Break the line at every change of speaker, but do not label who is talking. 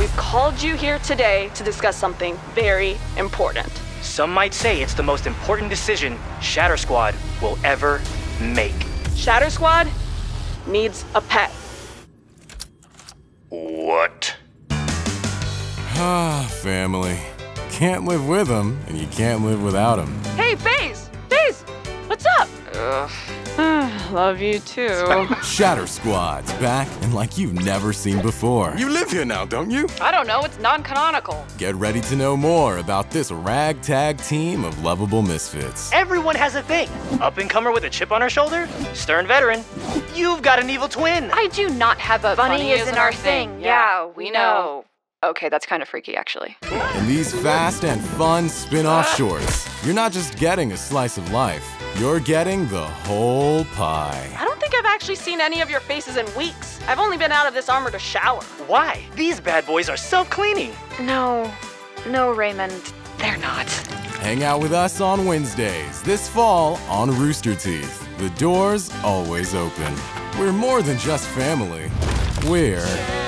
We've called you here today to discuss something very important.
Some might say it's the most important decision Shatter Squad will ever make.
Shatter Squad needs a pet.
What?
Ah, family. Can't live with them, and you can't live without them.
Hey, FaZe! FaZe! What's up? Ugh. Love you too.
Shatter Squad's back, and like you've never seen before.
You live here now, don't you?
I don't know, it's non canonical.
Get ready to know more about this ragtag team of lovable misfits.
Everyone has a thing. Up and comer with a chip on her shoulder? Stern veteran. You've got an evil twin.
I do not have a
Funny isn't our thing. Yeah, we know.
Okay, that's kind of freaky, actually.
In these fast and fun spin off ah. shorts, you're not just getting a slice of life, you're getting the whole pie.
I don't think I've actually seen any of your faces in weeks. I've only been out of this armor to shower.
Why? These bad boys are self cleaning.
No, no, Raymond, they're not.
Hang out with us on Wednesdays, this fall on Rooster Teeth. The door's always open. We're more than just family, we're